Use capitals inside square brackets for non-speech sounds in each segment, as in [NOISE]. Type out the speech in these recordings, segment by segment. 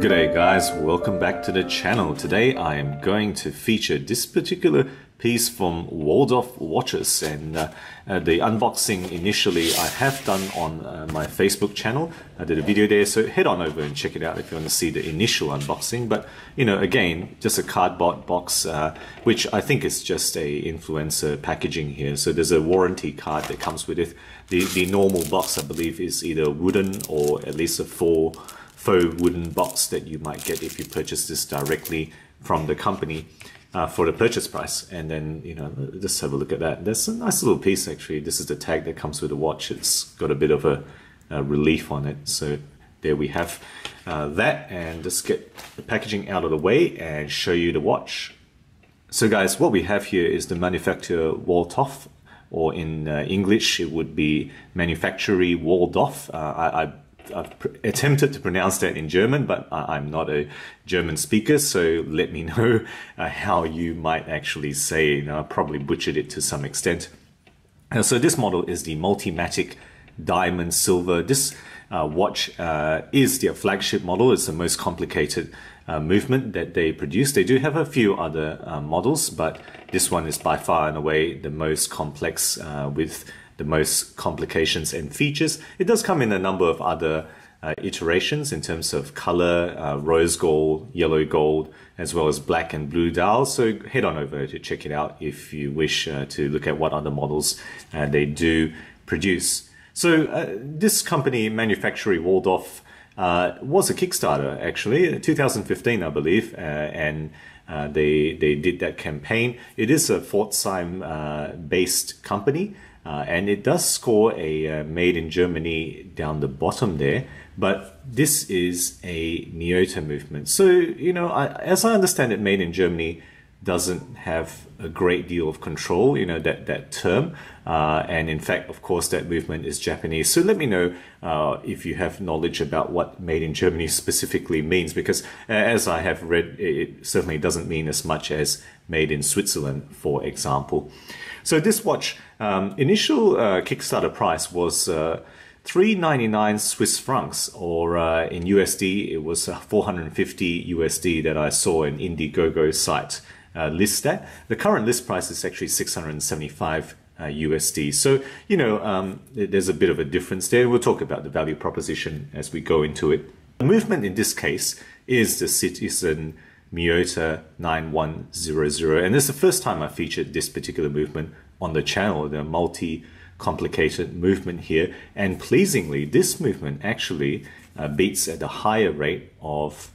G'day guys, welcome back to the channel. Today I am going to feature this particular piece from Waldhoff Watches and uh, uh, the unboxing initially I have done on uh, my Facebook channel. I did a video there so head on over and check it out if you want to see the initial unboxing but you know again just a cardboard box uh, which I think is just a influencer packaging here so there's a warranty card that comes with it. The, the normal box I believe is either wooden or at least a full faux wooden box that you might get if you purchase this directly from the company uh, for the purchase price. And then, you know, just have a look at that. That's a nice little piece actually. This is the tag that comes with the watch. It's got a bit of a, a relief on it. So there we have uh, that and just get the packaging out of the way and show you the watch. So guys, what we have here is the Manufaktur Waldhoff or in uh, English it would be manufacturer Waldhoff. Uh, I, I I've attempted to pronounce that in German, but I'm not a German speaker, so let me [LAUGHS] know uh, how you might actually say. Know, I probably butchered it to some extent. Uh, so this model is the Multimatic Diamond Silver. This uh, watch uh, is their flagship model. It's the most complicated uh, movement that they produce. They do have a few other uh, models, but this one is by far and away the most complex with the most complications and features. It does come in a number of other uh, iterations in terms of color, uh, rose gold, yellow gold, as well as black and blue dials. So head on over to check it out if you wish uh, to look at what other models uh, they do produce. So uh, this company, manufacturer Waldhoff, uh, was a Kickstarter actually, 2015 I believe, and they they did that campaign. It is a Pforzheim based company. Uh, and it does score a uh, made in Germany down the bottom there, but this is a Miyota movement. So, you know, I, as I understand it, made in Germany doesn't have a great deal of control, you know, that, that term. Uh, and in fact, of course, that movement is Japanese. So let me know uh, if you have knowledge about what made in Germany specifically means, because uh, as I have read, it certainly doesn't mean as much as made in Switzerland, for example. So this watch, um, initial uh, Kickstarter price was uh, 399 Swiss francs, or uh, in USD, it was uh, 450 USD that I saw in Indiegogo site uh, list that. The current list price is actually 675 uh, USD. So, you know, um, there's a bit of a difference there. We'll talk about the value proposition as we go into it. The movement in this case is the Citizen Miyota 9100. And this is the first time I featured this particular movement on the channel, the multi complicated movement here. And pleasingly, this movement actually uh, beats at a higher rate of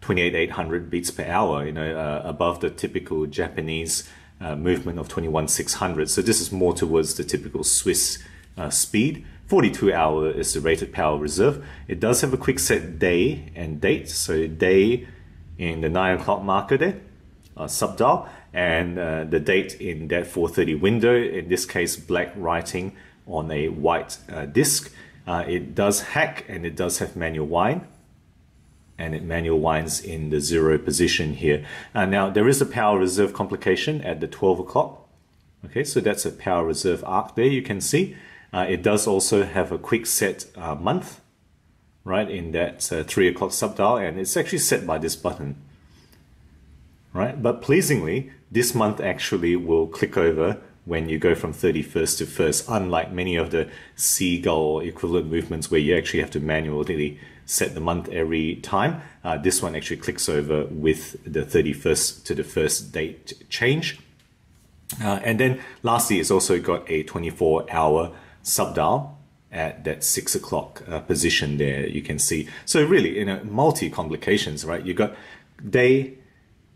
28,800 beats per hour, you know, uh, above the typical Japanese uh, movement of 21,600. So this is more towards the typical Swiss uh, speed. 42 hour is the rated power reserve. It does have a quick set day and date. So day in the 9 o'clock marker there, uh, subdial, and uh, the date in that 430 window, in this case black writing on a white uh, disk. Uh, it does hack and it does have manual wind and it manual winds in the zero position here. Uh, now there is a power reserve complication at the 12 o'clock. Okay, so that's a power reserve arc there you can see. Uh, it does also have a quick set month right, in that uh, 3 o'clock subdial, and it's actually set by this button, right? But pleasingly, this month actually will click over when you go from 31st to 1st, unlike many of the seagull equivalent movements where you actually have to manually set the month every time. Uh, this one actually clicks over with the 31st to the 1st date change. Uh, and then lastly, it's also got a 24 hour subdial at that six o'clock uh, position there you can see. So really you know multi complications right? You got day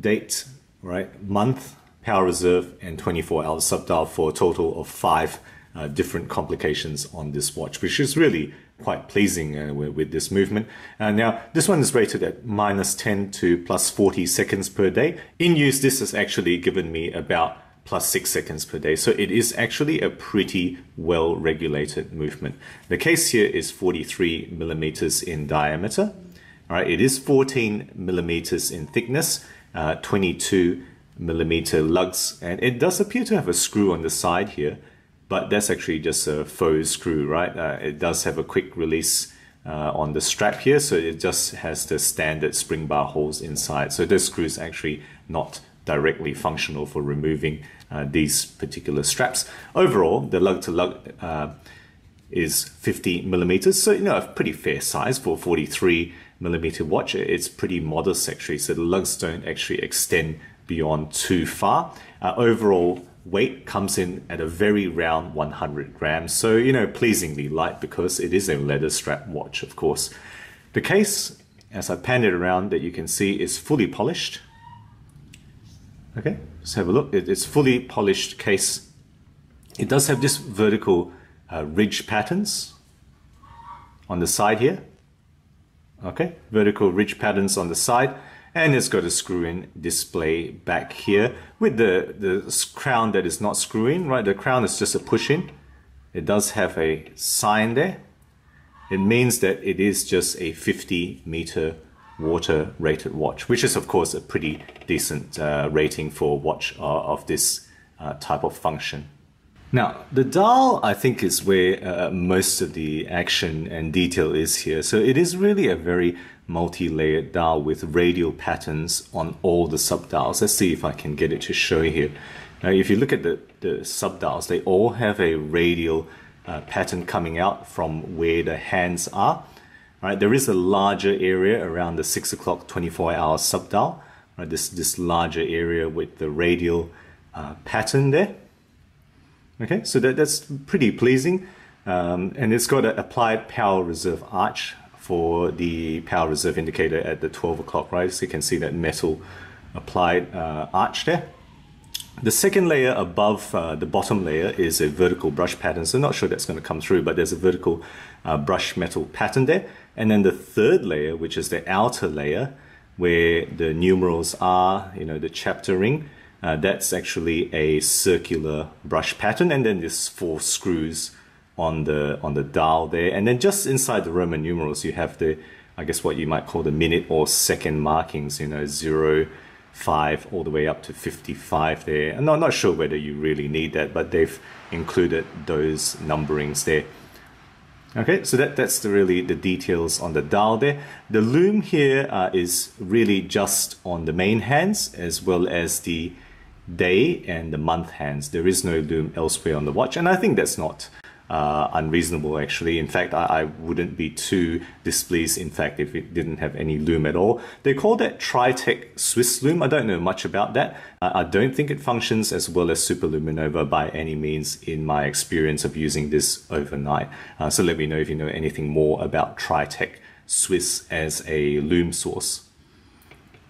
date right? Month power reserve and 24 hour subdial for a total of five uh, different complications on this watch which is really quite pleasing uh, with, with, this movement. Uh, now this one is rated at minus 10 to plus 40 seconds per day. In use this has actually given me about plus six seconds per day. So it is actually a pretty well regulated movement. The case here is 43 millimeters in diameter. All right, it is 14 millimeters in thickness, uh, 22 millimeter lugs, and it does appear to have a screw on the side here, but that's actually just a faux screw, right? Uh, it does have a quick release uh, on the strap here, so it just has the standard spring bar holes inside. So this screw is actually not directly functional for removing uh, these particular straps. Overall, the lug-to-lug uh, is 50 millimeters, so you know a pretty fair size for a 43 millimeter watch. It's pretty modest actually, so the lugs don't actually extend beyond too far. Uh, overall weight comes in at a very round 100 grams, so you know pleasingly light because it is a leather strap watch, of course. The case, as I pan it around, that you can see is fully polished. Okay, let's have a look. It, it's fully polished case. It does have this vertical uh, ridge patterns on the side here. Okay, vertical ridge patterns on the side. And it's got a screw-in display back here with the, the crown that is not screw-in, right? The crown is just a push-in. It does have a sign there. It means that it is just a 50 meter water rated watch, which is of course a pretty decent uh, rating for a watch uh, of this uh, type of function. Now, the dial, I think, is where uh, most of the action and detail is here. So it is really a very multi-layered dial with radial patterns on all the sub-dials. Let's see if I can get it to show here. Now, if you look at the, the sub-dials, they all have a radial uh, pattern coming out from where the hands are. Right, there is a larger area around the 6 o'clock 24 hour sub-dial. Right, this, this larger area with the radial uh, pattern there. Okay, so that, that's pretty pleasing. Um, and it's got an applied power reserve arch for the power reserve indicator at the 12 o'clock, right? So you can see that metal applied uh, arch there. The second layer above uh, the bottom layer is a vertical brush pattern. So I'm not sure that's going to come through, but there's a vertical uh, brush metal pattern there. And then the third layer, which is the outer layer, where the numerals are, you know, the chapter ring, uh, that's actually a circular brush pattern, and then there's four screws on the on the dial there, and then just inside the Roman numerals you have the, I guess what you might call the minute or second markings, you know, zero, five, all the way up to 55 there. And I'm not sure whether you really need that, but they've included those numberings there. Okay, so that, that's the really the details on the dial there. The lume here uh, is really just on the main hands as well as the day and the month hands. There is no lume elsewhere on the watch, and I think that's not uh, unreasonable actually. In fact, I, I, wouldn't be too displeased, in fact, if it didn't have any lume at all. They call that Tritec Swiss lume. I don't know much about that. Uh, I don't think it functions as well as Superluminova by any means in my experience of using this overnight. Uh, so let me know if you know anything more about Tritec Swiss as a lume source.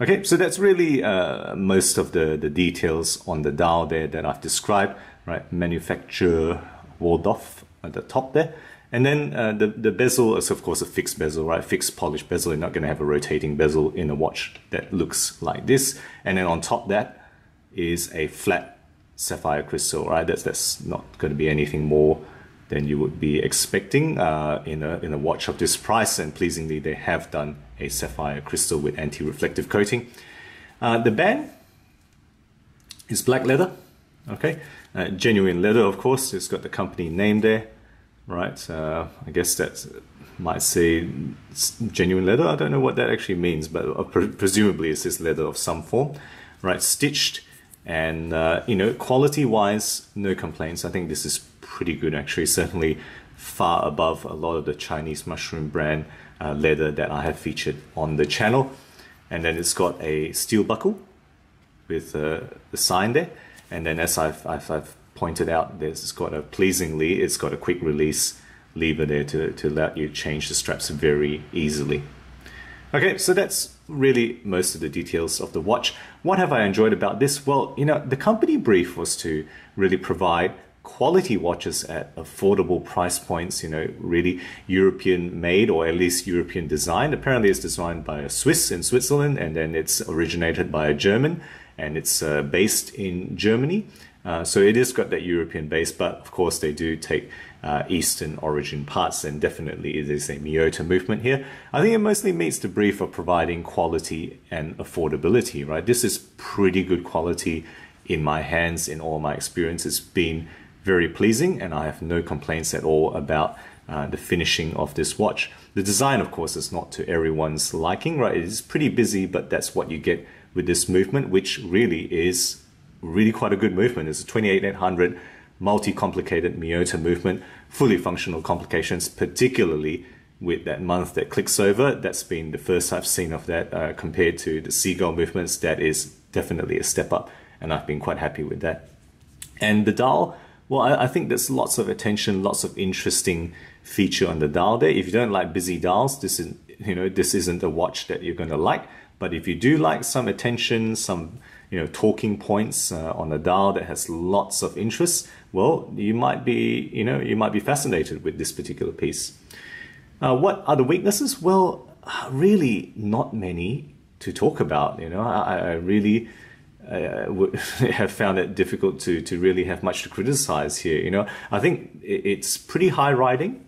Okay, so that's really uh, most of the, the details on the dial there that I've described, right? Manufacturer Waldhoff at the top there. And then uh, the, the bezel is of course a fixed bezel, right? Fixed polished bezel. You're not going to have a rotating bezel in a watch that looks like this. And then on top that is a flat sapphire crystal, right? That's, that's not going to be anything more than you would be expecting uh, in, a, in a watch of this price. And pleasingly, they have done a sapphire crystal with anti-reflective coating. Uh, the band is black leather, okay? Uh, genuine leather, of course. It's got the company name there, right? Uh, I guess that might say genuine leather. I don't know what that actually means, but uh, pre presumably it's this leather of some form, right? Stitched and, uh, you know, quality-wise, no complaints. I think this is pretty good actually, certainly far above a lot of the Chinese mushroom brand uh, leather that I have featured on the channel. And then it's got a steel buckle with the sign there. And then as I've, I've, I've pointed out, there's it's got a pleasingly, it's got a quick release lever there to, to let you change the straps very easily. Okay, so that's really most of the details of the watch. What have I enjoyed about this? Well, you know, the company brief was to really provide quality watches at affordable price points, you know, really European made or at least European designed. Apparently it's designed by a Swiss in Switzerland and then it's originated by a German and it's uh, based in Germany. Uh, so it has got that European base, but of course they do take uh, Eastern origin parts, and definitely it is a Miyota movement here. I think it mostly meets the brief of providing quality and affordability, right? This is pretty good quality in my hands in all my experience. It's been very pleasing and I have no complaints at all about uh, the finishing of this watch. The design, of course, is not to everyone's liking, right? It is pretty busy, but that's what you get with this movement, which really is really quite a good movement. It's a 28800 multi-complicated Miyota movement, fully functional complications, particularly with that month that clicks over. That's been the first I've seen of that uh, compared to the seagull movements. That is definitely a step up, and I've been quite happy with that. And the dial, well, I, I think there's lots of attention, lots of interesting feature on the dial there. If you don't like busy dials, this is you know this isn't a watch that you're going to like. But if you do like some attention, some you know talking points uh, on a dial that has lots of interest, well, you might be you know you might be fascinated with this particular piece. Uh, what are the weaknesses? Well, really not many to talk about. You know, I, I really uh, [LAUGHS] have found it difficult to to really have much to criticize here. You know, I think it's pretty high riding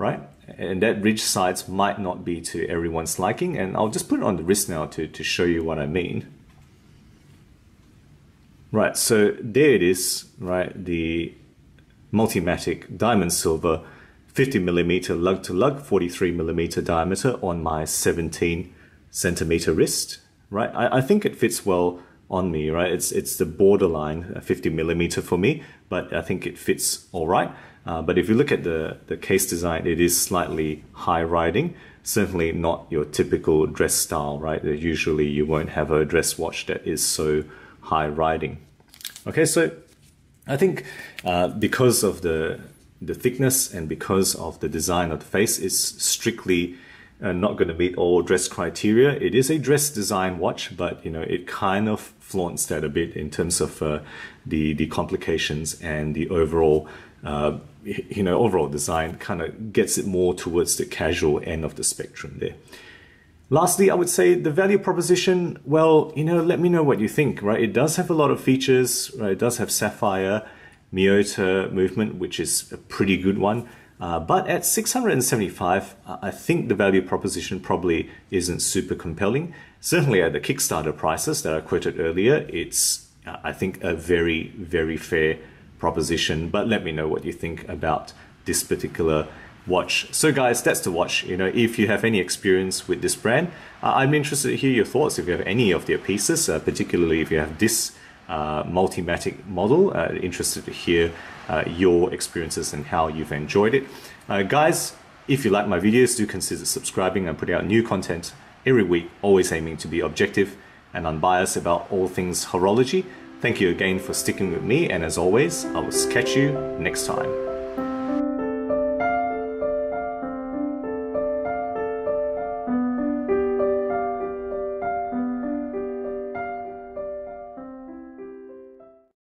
right? And that ridge sides might not be to everyone's liking. And I'll just put it on the wrist now to, to show you what I mean. Right, so there it is, right? The Multimatic Diamond Silver 50 millimeter lug to lug, 43 millimeter diameter on my 17 centimeter wrist, right? I, I think it fits well on me, right? It's it's the borderline 50 millimeter for me, but I think it fits all right. Uh, but if you look at the, the case design, it is slightly high riding. Certainly not your typical dress style, right? Usually you won't have a dress watch that is so high riding. Okay, so I think uh, because of the the thickness and because of the design of the face, it's strictly uh, not going to meet all dress criteria. It is a dress design watch, but you know it kind of flaunts that a bit in terms of uh, the the complications and the overall uh, you know, overall design kind of gets it more towards the casual end of the spectrum there. Lastly, I would say the value proposition, well, you know, let me know what you think, right? It does have a lot of features, right? It does have Sapphire, Miyota movement, which is a pretty good one. Uh, but at 675, I think the value proposition probably isn't super compelling. Certainly at the Kickstarter prices that I quoted earlier, it's, uh, I think, a very, very fair proposition, but let me know what you think about this particular watch. So guys, that's the watch. You know, if you have any experience with this brand, uh, I'm interested to hear your thoughts if you have any of their pieces, uh, particularly if you have this uh, Multimatic model. Uh, interested to hear uh, your experiences and how you've enjoyed it. Uh, guys, if you like my videos, do consider subscribing. I'm putting out new content every week, always aiming to be objective and unbiased about all things horology. Thank you again for sticking with me, and as always, I will catch you next time.